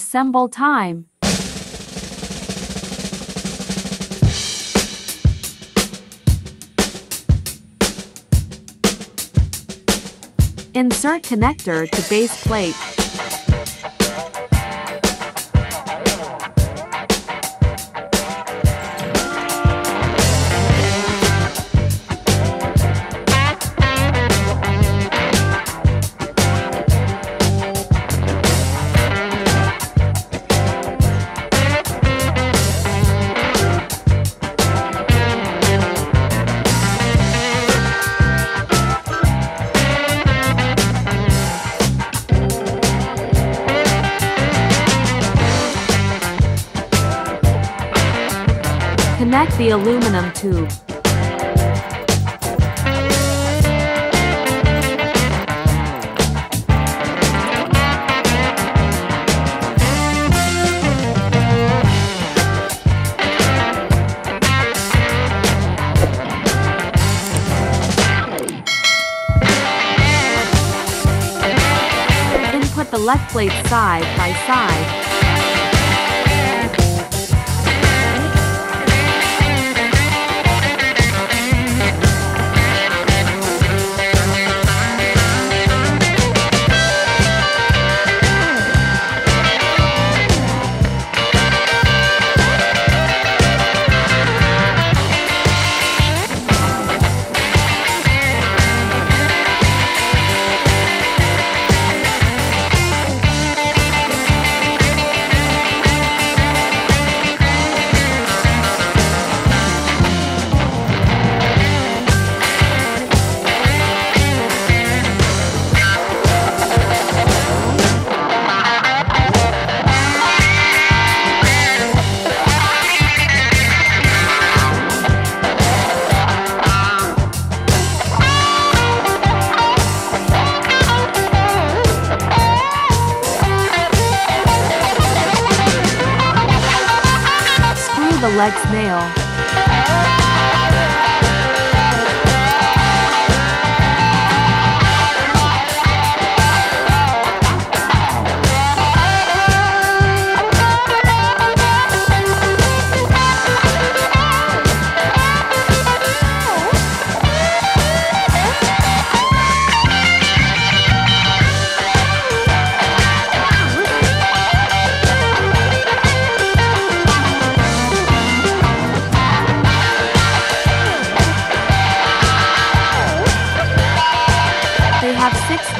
Assemble time. Insert connector to base plate. Connect the aluminum tube. Input the left plate side by side. The legs nail.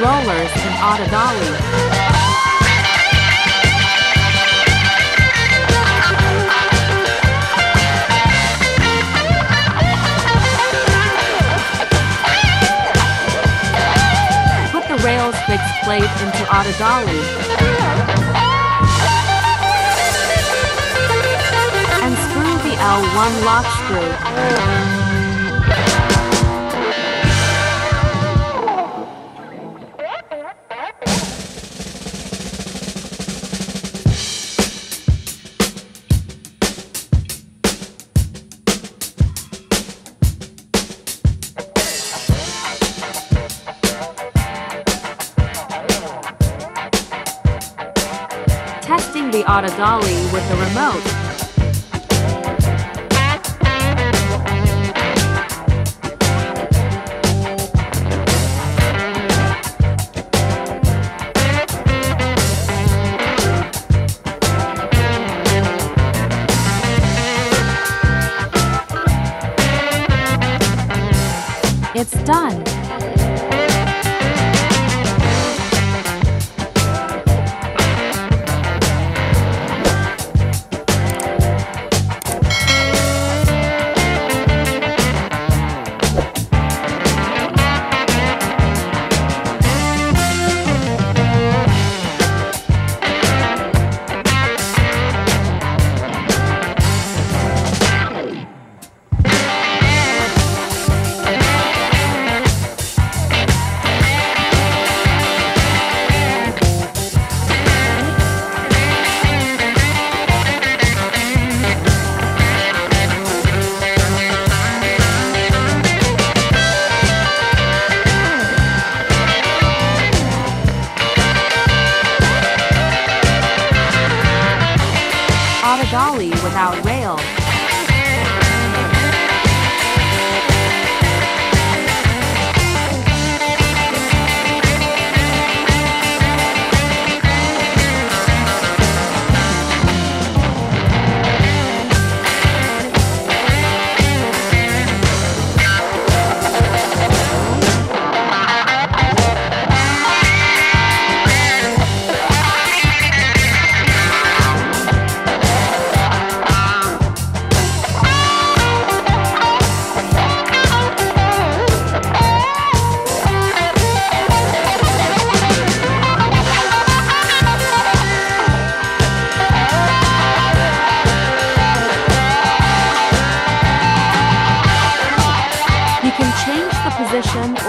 Rollers in auto dolly. Put the rails fixed plate into auto dolly. And screw the L1 lock screw. The auto dolly with the remote. It's done. Kigali without rail.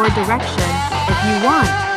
Or direction if you want.